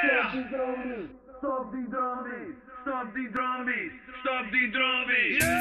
Stop die drumbeat. Stop die drumbeat. Stop die drumbeat. Yeah!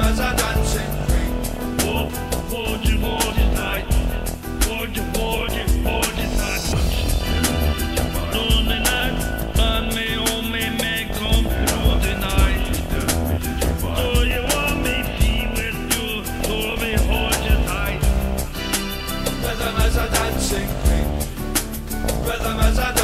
as a dancing queen. Oh, hold you, hold you tight. Hold you, hold you, hold you tight. Night, and me, oh, me, me, come through you want me you, me, hold you tight. Rhythm as a dancing queen. Rhythm as a